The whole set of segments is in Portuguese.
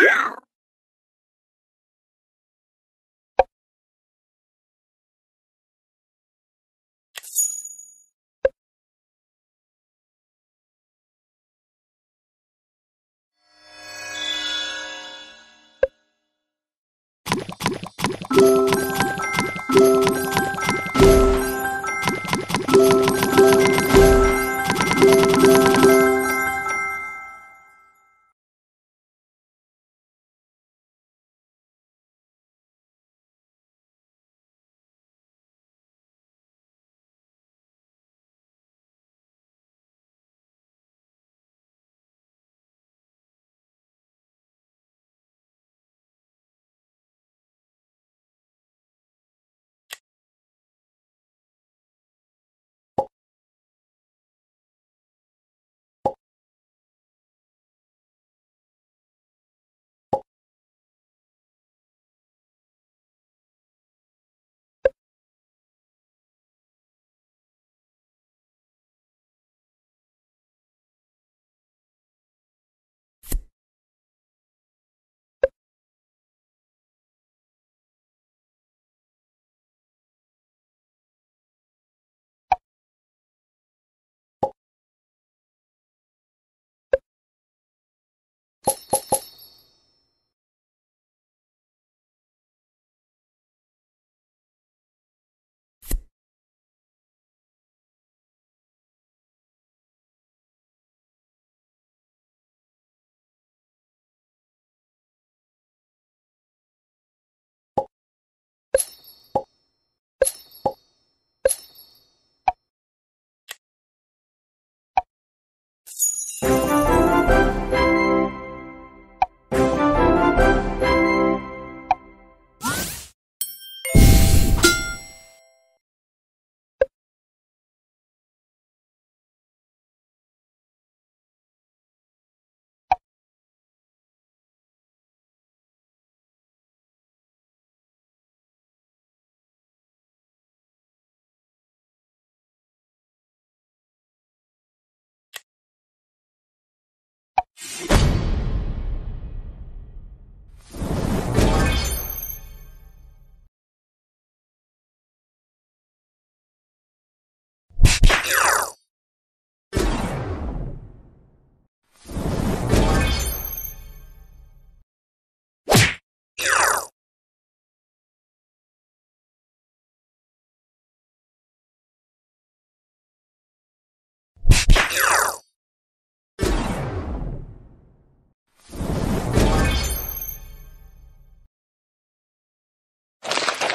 Yeah.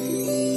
Música